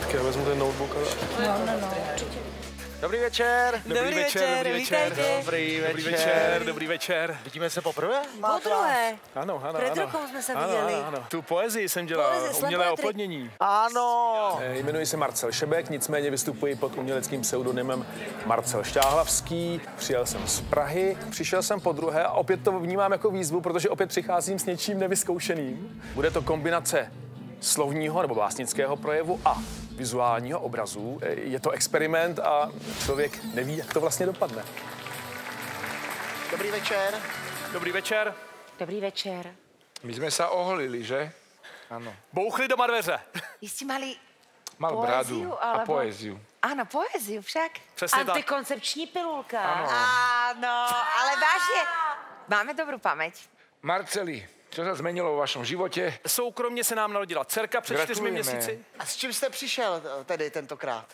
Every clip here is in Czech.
Tak já vezmu ten notebook a... No, no, no, určitě. Dobrý večer. Dobrý večer, dobrý večer. Dobrý večer. Dobrý večer, dobrý večer. Vidíme se poprvé? Po druhé. Ano, ano, Před rokem jsme se ano, viděli. Ano, ano. Tu poezii jsem dělal, slepé umělé tri- oplodnění. Ano. Eh, Jmenuji se Marcel Šebek, nicméně vystupuji pod uměleckým pseudonymem Marcel Štáhlavský. Přijel jsem z Prahy, přišel jsem po druhé a opět to vnímám jako výzvu, protože opět přicházím s něčím nevyzkoušeným. Bude to kombinace slovního nebo básnického projevu a vizuálního obrazu. Eh, Je to experiment a člověk neví, jak to vlastně dopadne. Dobrý večer. Dobrý večer. Dobrý večer. My sme sa oholili, že? Áno. Bouchli doma dveře. Vy ste mali Mal Poéziu, bradu a alebo- poéziu. Áno, poéziu však. Přesně tak. Antikoncepční pilulka. Áno. Áno, ale vážne. Máme dobrú pamäť. Marceli, čo sa zmenilo v vašom živote? Soukromně se nám narodila dcerka před čtyřmi Gratulujeme. měsíci. A s čím jste přišel eh, tedy tentokrát?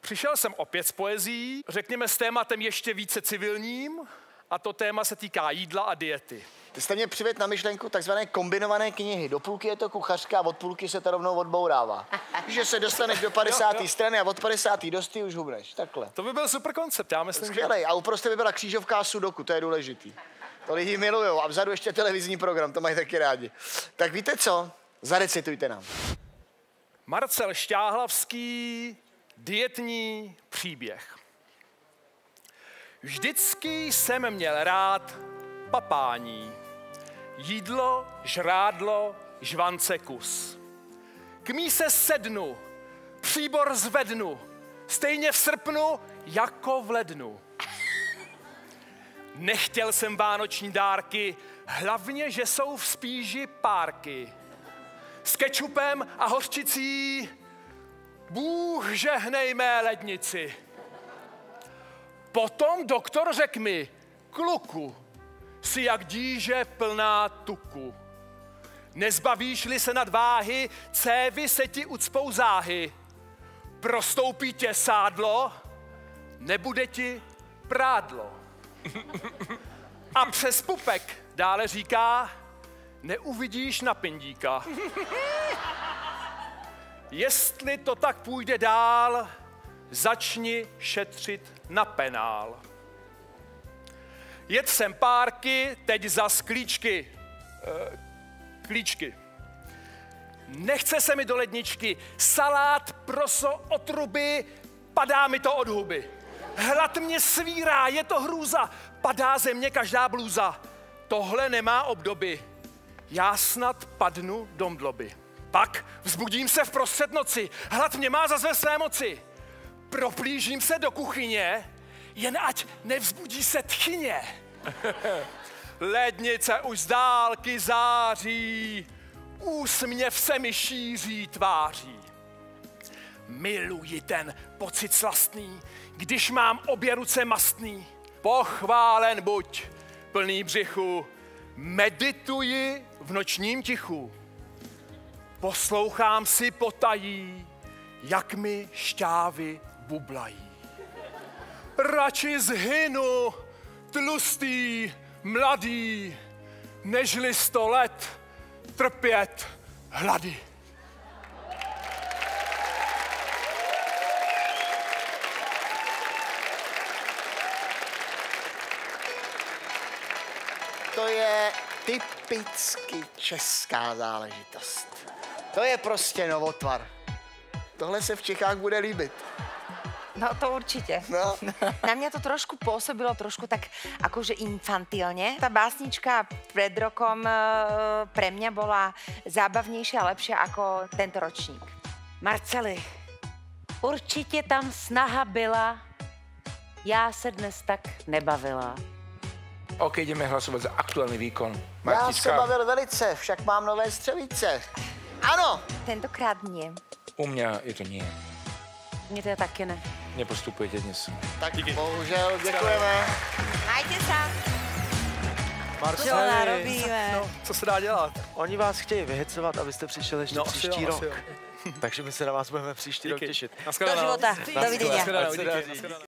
Přišel jsem opět s poezí, řekněme s tématem ještě více civilním, a to téma se týká jídla a diety. Ty jste mě přivedl na myšlenku takzvané kombinované knihy. Do půlky je to kuchařka a od půlky se to rovnou odbourává. Že se dostaneš do 50. strany a od 50. dosti už hubneš. Takhle. To by byl super koncept, já myslím, že... Skvělej. A uprostřed by byla křížovka a sudoku, to je důležitý. To lidi milujou. A vzadu ještě televizní program, to mají taky rádi. Tak víte co? Zarecitujte nám. Marcel Štáhlavský, dietní příběh. Vždycky jsem měl rád papání. Jídlo, žrádlo, žvance kus. K míse sednu, příbor zvednu, stejně v srpnu jako v lednu. Nechtěl jsem vánoční dárky, hlavně, že jsou v spíži párky. S kečupem a hořčicí, Bůh žehnej mé lednici. Potom doktor řekl mi, kluku, si jak díže plná tuku. Nezbavíš-li se nadváhy, cévy se ti ucpou záhy. Prostoupí tě sádlo, nebude ti prádlo. A přes pupek dále říká, neuvidíš na pindíka. Jestli to tak půjde dál, začni šetřit na penál. Jet jsem párky, teď za sklíčky. E, klíčky. Nechce se mi do ledničky. Salát, proso, otruby, padá mi to od huby. Hlad mě svírá, je to hrůza, padá ze mě každá blůza. Tohle nemá obdoby. Já snad padnu do mdloby. Pak vzbudím se v prostřed noci, hlad mě má za své moci. Proplížím se do kuchyně, jen ať nevzbudí se tchyně. Lednice už z dálky září, úsměv se mi šíří tváří. Miluji ten pocit slastný, když mám obě ruce mastný. Pochválen buď, plný břichu, medituji v nočním tichu. Poslouchám si potají, jak mi šťávy bublají. Radši zhynu, tlustý, mladý, nežli sto let trpět hlady. To je typicky česká záležitost. To je prostě novotvar. Tohle se v Čechách bude líbit. No to určite. No. Na mňa to trošku pôsobilo trošku tak akože infantilne. Tá básnička pred rokom e, pre mňa bola zábavnejšia a lepšia ako tento ročník. Marceli, určitě tam snaha byla, já se dnes tak nebavila. OK, ideme hlasovať za aktuálny výkon. Já se Martička, bavil velice, však mám nové střevice. Ano, Tentokrát nie. u mňa je to nie. Mně to taky ne. Nepostupujete dnes. tak bohužel děkujeme. Majte. Marceli, narobíme? No, co se dá dělat? oni vás chtějí vyhecovat, abyste přišel ještě No, příští jo, rok. jo. Takže my se na vás budeme příští rok Díky. těšit. Do života. Naschledanou.